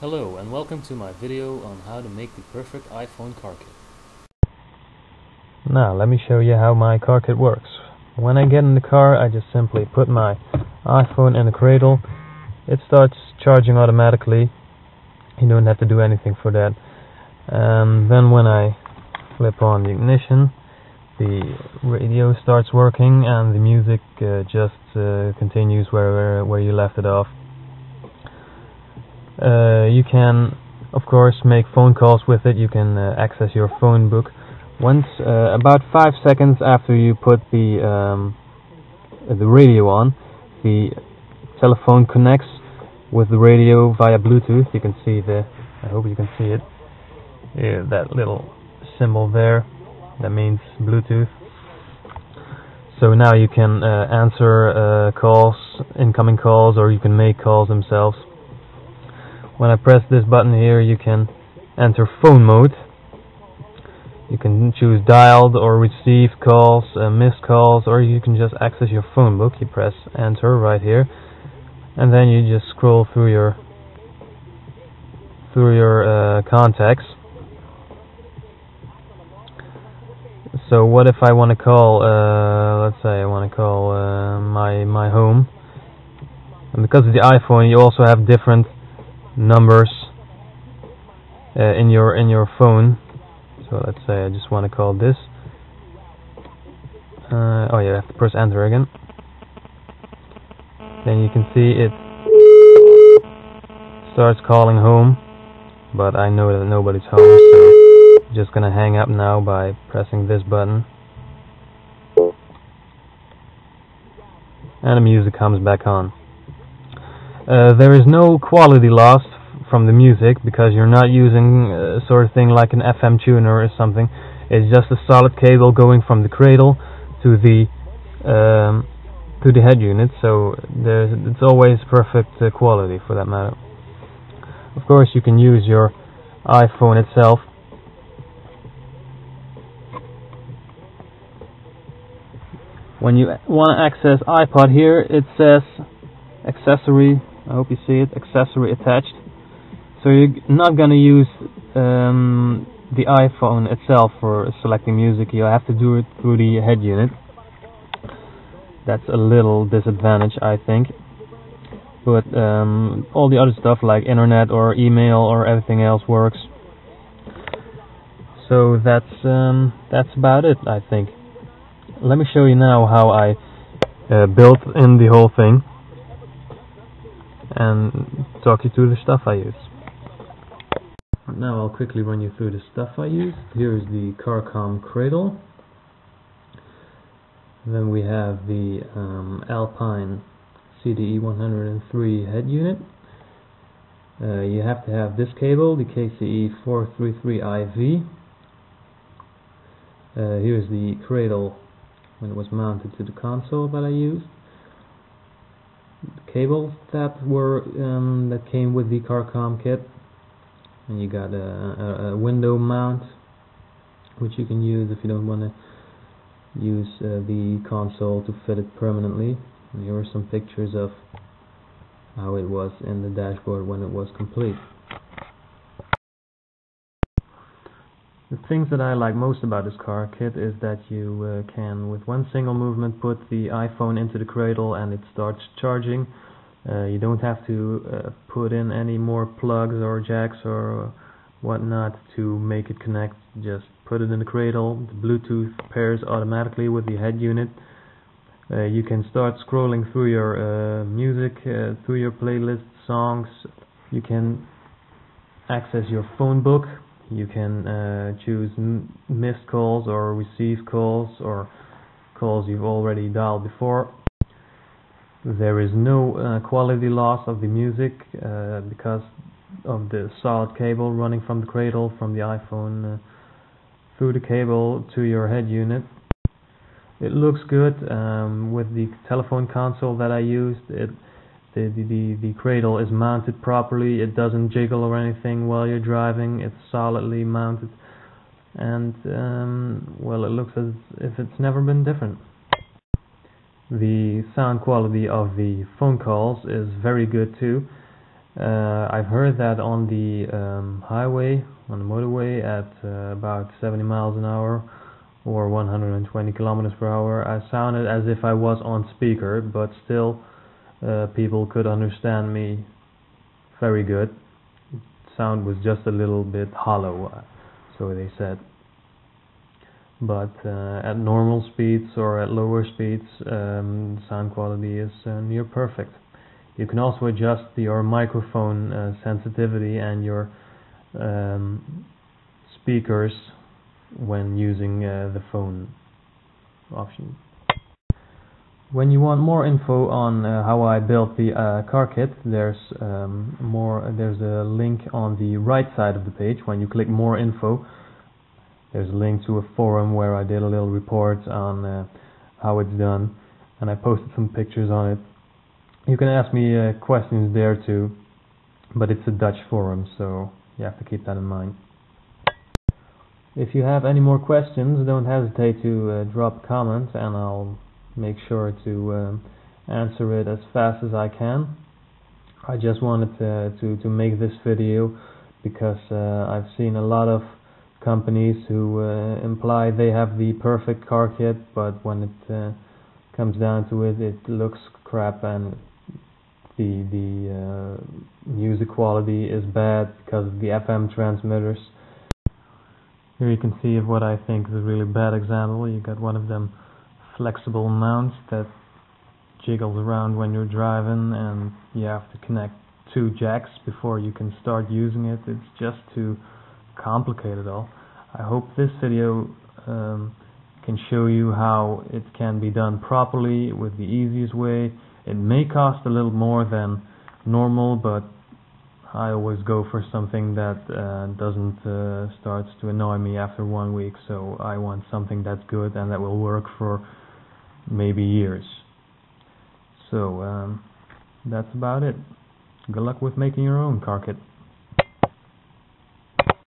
Hello and welcome to my video on how to make the perfect iPhone car kit. Now let me show you how my car kit works. When I get in the car I just simply put my iPhone in the cradle. It starts charging automatically. You don't have to do anything for that. And then when I flip on the ignition the radio starts working and the music uh, just uh, continues where where you left it off. Uh, you can, of course, make phone calls with it. You can uh, access your phone book. Once, uh, about five seconds after you put the um, the radio on, the telephone connects with the radio via Bluetooth. You can see the. I hope you can see it. Yeah, that little symbol there. That means Bluetooth. So now you can uh, answer uh, calls, incoming calls, or you can make calls themselves. When I press this button here you can enter phone mode. You can choose dialed or received calls, uh, missed calls, or you can just access your phone book. You press enter right here, and then you just scroll through your through your uh, contacts. So what if I want to call, uh, let's say I want to call uh, my my home, and because of the iPhone, you also have different numbers uh, in your in your phone. So let's say I just want to call this. Uh, oh yeah, I have to press enter again. Then you can see it starts calling home, but I know that nobody's home, so I'm just gonna hang up now by pressing this button. And the music comes back on. Uh, there is no quality loss from the music because you're not using uh, sort of thing like an FM tuner or something. It's just a solid cable going from the cradle to the um, to the head unit, so it's always perfect uh, quality for that matter. Of course, you can use your iPhone itself. When you want to access iPod here, it says accessory I hope you see it, accessory attached. So you're not to use um, the iPhone itself for selecting music, you have to do it through the head unit. That's a little disadvantage, I think. But um, all the other stuff like internet or email or everything else works. So that's um, that's about it, I think. Let me show you now how I uh, built in the whole thing and talk you through the stuff I use. Now I'll quickly run you through the stuff I use. Here is the Carcomm cradle. Then we have the um, Alpine CDE 103 head unit. Uh, you have to have this cable, the KCE 433IV. Uh, here's the cradle when it was mounted to the console that I used cables that were um, that came with the Carcomm kit. And you got a, a, a, window mount which you can use if you don't want to use uh, the console to fit it permanently. And here are some pictures of how it was in the dashboard when it was complete The things that I like most about this car kit is that you uh, can, with one single movement, put the iPhone into the cradle and it starts charging. Uh, you don't have to uh, put in any more plugs or jacks or whatnot to make it connect. Just put it in the cradle. The Bluetooth pairs automatically with the head unit. Uh, you can start scrolling through your uh, music, uh, through your playlist, songs. You can access your phone book you can uh, choose missed calls or received calls or calls you've already dialed before. There is no uh, quality loss of the music uh, because of the solid cable running from the cradle from the iPhone uh, through the cable to your head unit. It looks good um, with the telephone console that I used. It the, the, the cradle is mounted properly, it doesn't jiggle or anything while you're driving, it's solidly mounted and um, well it looks as if it's never been different. The sound quality of the phone calls is very good too. Uh, I've heard that on the um, highway, on the motorway at uh, about 70 miles an hour or 120 kilometers per hour, I sounded as if I was on speaker, but still uh, people could understand me very good. Sound was just a little bit hollow, uh, so they said. But uh, at normal speeds or at lower speeds, um, sound quality is uh, near perfect. You can also adjust your microphone uh, sensitivity and your um, speakers when using uh, the phone option. When you want more info on uh, how I built the uh, car kit, there's um, more. There's a link on the right side of the page. When you click more info, there's a link to a forum where I did a little report on uh, how it's done, and I posted some pictures on it. You can ask me uh, questions there too, but it's a Dutch forum, so you have to keep that in mind. If you have any more questions, don't hesitate to uh, drop a comment and I'll make sure to um, answer it as fast as I can. I just wanted to, to, to make this video because uh, I've seen a lot of companies who uh, imply they have the perfect car kit, but when it uh, comes down to it, it looks crap and the the uh, music quality is bad because of the FM transmitters. Here you can see what I think is a really bad example. You got one of them flexible mounts that jiggles around when you're driving and you have to connect two jacks before you can start using it. It's just too complicated all. I hope this video um, can show you how it can be done properly with the easiest way. It may cost a little more than normal but I always go for something that uh, doesn't uh, start to annoy me after one week. So I want something that's good and that will work for maybe years. So um, that's about it. Good luck with making your own car kit.